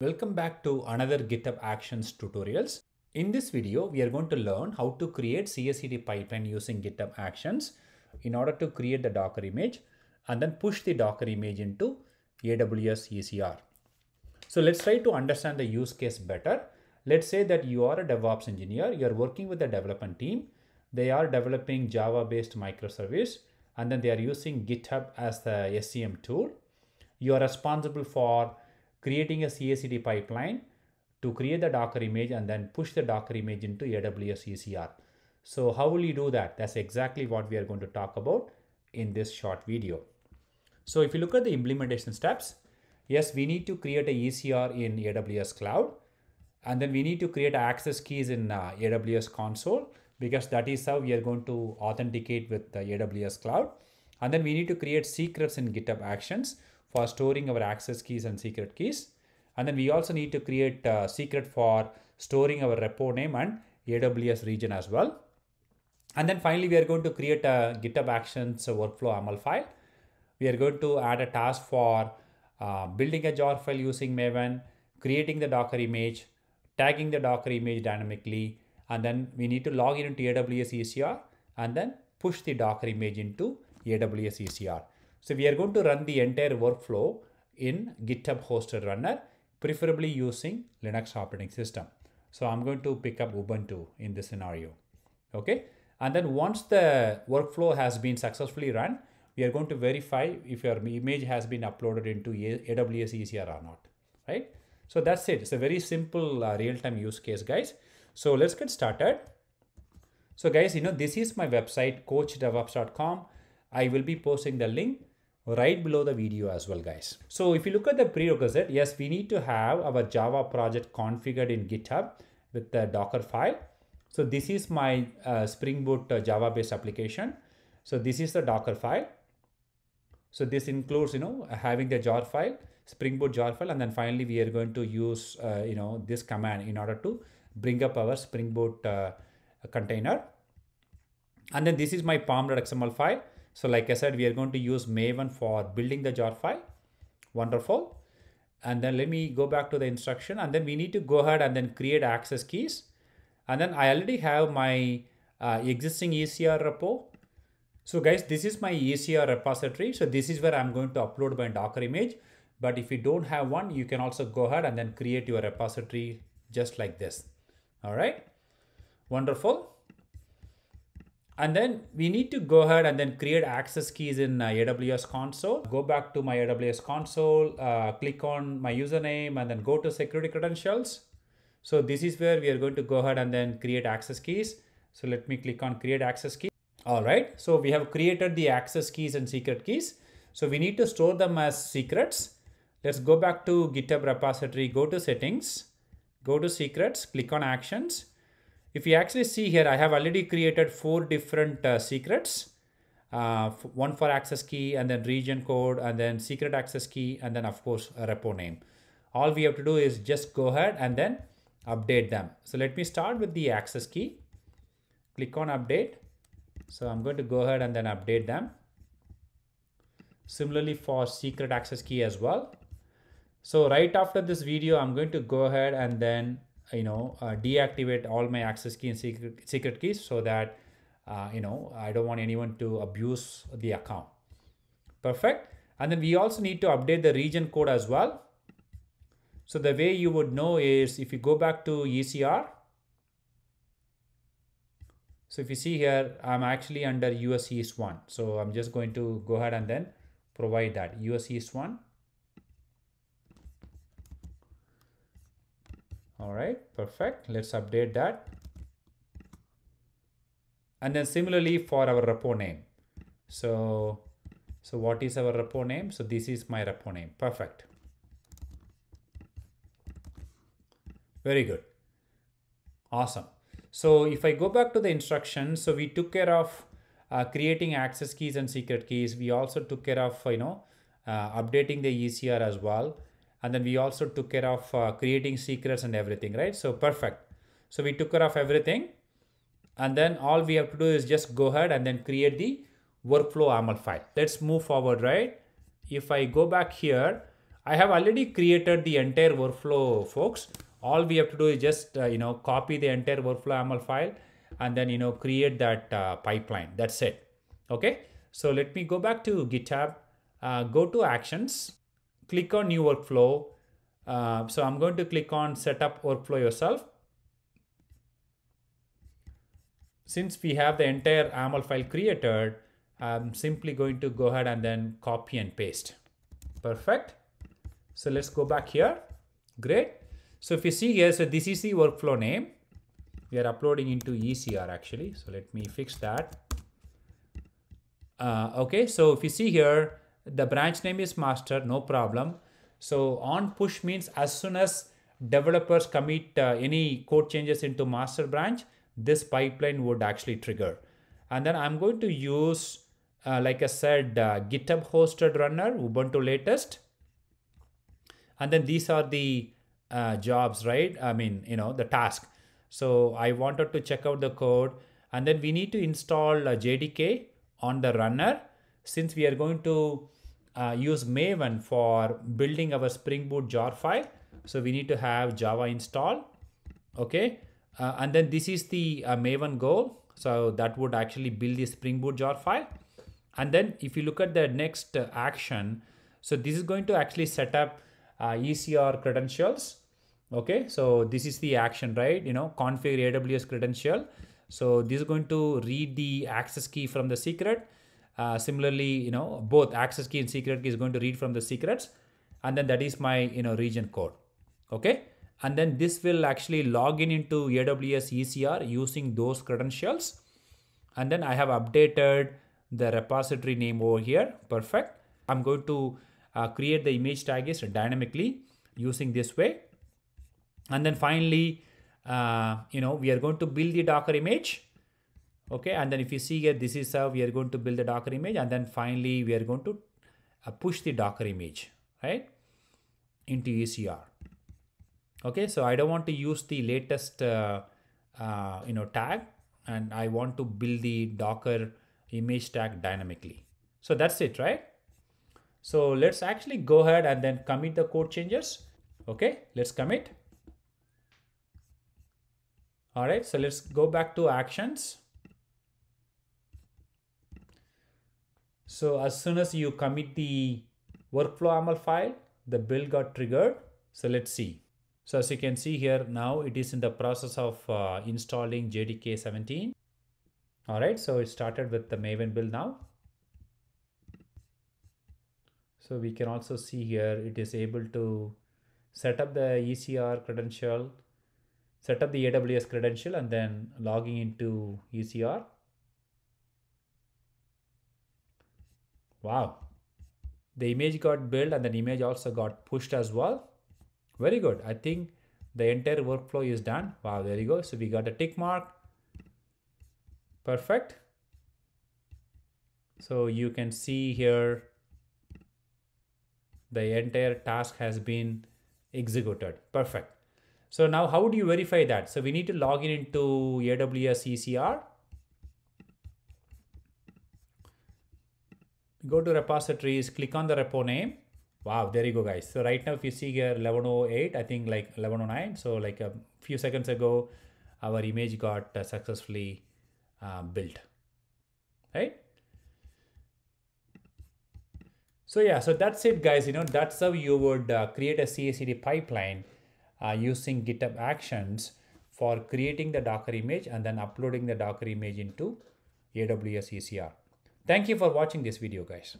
Welcome back to another GitHub Actions tutorials. In this video, we are going to learn how to create CI/CD pipeline using GitHub Actions in order to create the Docker image and then push the Docker image into AWS ECR. So let's try to understand the use case better. Let's say that you are a DevOps engineer, you're working with the development team. They are developing Java-based microservice and then they are using GitHub as the SCM tool. You are responsible for creating a CI/CD pipeline to create the Docker image and then push the Docker image into AWS ECR. So how will you do that? That's exactly what we are going to talk about in this short video. So if you look at the implementation steps, yes, we need to create a ECR in AWS cloud. And then we need to create access keys in uh, AWS console because that is how we are going to authenticate with the AWS cloud. And then we need to create secrets in GitHub actions for storing our access keys and secret keys. And then we also need to create a secret for storing our repo name and AWS region as well. And then finally, we are going to create a GitHub Actions workflow YAML file. We are going to add a task for uh, building a jar file using Maven, creating the Docker image, tagging the Docker image dynamically, and then we need to log in into AWS ECR and then push the Docker image into AWS ECR. So we are going to run the entire workflow in GitHub hosted runner, preferably using Linux operating system. So I'm going to pick up Ubuntu in this scenario. Okay. And then once the workflow has been successfully run, we are going to verify if your image has been uploaded into AWS ECR or not, right? So that's it. It's a very simple uh, real-time use case, guys. So let's get started. So guys, you know, this is my website, coachdevops.com. I will be posting the link right below the video as well, guys. So if you look at the prerequisite, yes, we need to have our Java project configured in GitHub with the Docker file. So this is my uh, Spring Boot uh, Java-based application. So this is the Docker file. So this includes, you know, having the jar file, Spring Boot jar file, and then finally we are going to use, uh, you know, this command in order to bring up our Spring Boot uh, container. And then this is my pom.xml file. So like I said, we are going to use Maven for building the jar file. Wonderful. And then let me go back to the instruction and then we need to go ahead and then create access keys. And then I already have my uh, existing ECR repo. So guys, this is my ECR repository. So this is where I'm going to upload my Docker image. But if you don't have one, you can also go ahead and then create your repository just like this. All right. Wonderful. And then we need to go ahead and then create access keys in uh, AWS console. Go back to my AWS console, uh, click on my username and then go to security credentials. So this is where we are going to go ahead and then create access keys. So let me click on create access key. All right. So we have created the access keys and secret keys. So we need to store them as secrets. Let's go back to GitHub repository, go to settings, go to secrets, click on actions if you actually see here, I have already created four different uh, secrets. Uh, one for access key and then region code and then secret access key and then of course a repo name. All we have to do is just go ahead and then update them. So let me start with the access key. Click on update. So I'm going to go ahead and then update them. Similarly for secret access key as well. So right after this video, I'm going to go ahead and then you know uh, deactivate all my access key and secret, secret keys so that uh, you know I don't want anyone to abuse the account. Perfect. And then we also need to update the region code as well. So the way you would know is if you go back to ECR so if you see here I'm actually under US East 1 so I'm just going to go ahead and then provide that US East 1 All right, perfect. Let's update that. And then similarly for our repo name. So, so what is our repo name? So this is my repo name. Perfect. Very good. Awesome. So if I go back to the instructions, so we took care of uh, creating access keys and secret keys. We also took care of, you know, uh, updating the ECR as well and then we also took care of uh, creating secrets and everything right so perfect so we took care of everything and then all we have to do is just go ahead and then create the workflow YAML file let's move forward right if I go back here I have already created the entire workflow folks. All we have to do is just, uh, you know, copy the entire workflow YAML file and then, you know, create that uh, pipeline. That's it. Okay. So let me go back to GitHub, uh, go to actions, click on new workflow. Uh, so I'm going to click on setup workflow yourself. Since we have the entire YAML file created, I'm simply going to go ahead and then copy and paste. Perfect. So let's go back here. Great. So if you see here, so this is the workflow name. We are uploading into ECR actually. So let me fix that. Uh, okay, so if you see here, the branch name is master, no problem. So on push means as soon as developers commit uh, any code changes into master branch, this pipeline would actually trigger. And then I'm going to use uh, like I said, uh, GitHub hosted runner, Ubuntu latest. And then these are the uh, jobs, right? I mean, you know, the task. So I wanted to check out the code and then we need to install JDK on the runner since we are going to uh, use Maven for building our Spring Boot jar file. So we need to have Java install. Okay. Uh, and then this is the uh, Maven goal. So that would actually build the Spring Boot jar file. And then if you look at the next uh, action, so this is going to actually set up uh, ECR credentials. Okay, so this is the action, right? You know, configure AWS credential. So this is going to read the access key from the secret. Uh, similarly, you know, both access key and secret key is going to read from the secrets. And then that is my, you know, region code. Okay. And then this will actually log in into AWS ECR using those credentials. And then I have updated the repository name over here. Perfect. I'm going to uh, create the image tags dynamically using this way. And then finally, uh, you know, we are going to build the Docker image. Okay. And then if you see here, this is how we are going to build the Docker image. And then finally, we are going to uh, push the Docker image, right, into ECR. Okay. So I don't want to use the latest, uh, uh, you know, tag and I want to build the Docker image tag dynamically. So that's it, right? So let's actually go ahead and then commit the code changes. Okay, let's commit. All right, so let's go back to actions. So as soon as you commit the workflow YAML file, the build got triggered. So let's see. So as you can see here now, it is in the process of uh, installing JDK 17. All right, so it started with the Maven build now. So we can also see here it is able to set up the ECR credential, set up the AWS credential and then logging into ECR. Wow. The image got built and the image also got pushed as well. Very good. I think the entire workflow is done. Wow, there you go. So we got a tick mark Perfect. So you can see here the entire task has been executed. Perfect. So now how do you verify that? So we need to log in into AWS ECR. Go to repositories, click on the repo name. Wow, there you go guys. So right now if you see here 1108, I think like 1109. So like a few seconds ago, our image got uh, successfully uh, built right so yeah so that's it guys you know that's how you would uh, create a CI/CD pipeline uh, using github actions for creating the docker image and then uploading the docker image into aws ecr thank you for watching this video guys